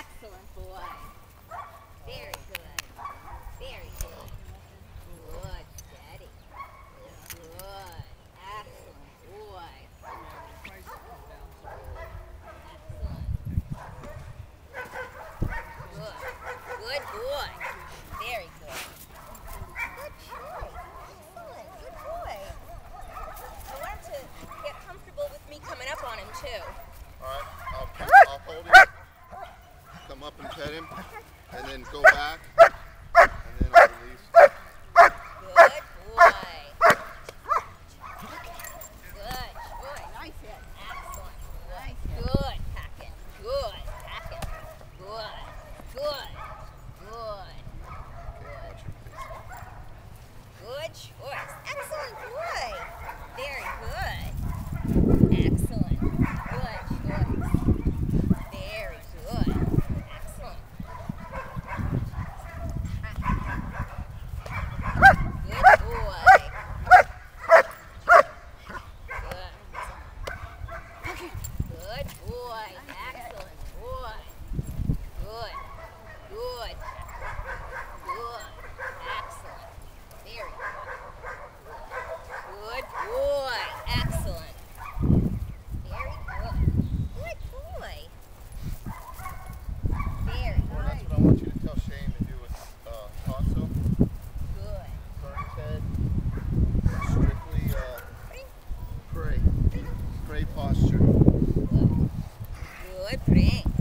Excellent boy. Very good. Very good. Good, steady. Good. Excellent boy. Excellent. Good. Good boy. Very good. come up and pet him, and then go back. boy. Excellent boy. Good. Good. Good. Excellent. Very good. Good boy. Excellent. Very good. Good boy. Very good. That's what I want you to tell Shane to do with uh, Tonso. Good. Burns head. Strictly uh, prey. Prey posture. Oi, Prim.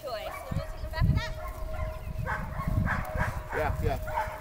choice. Yeah, yeah.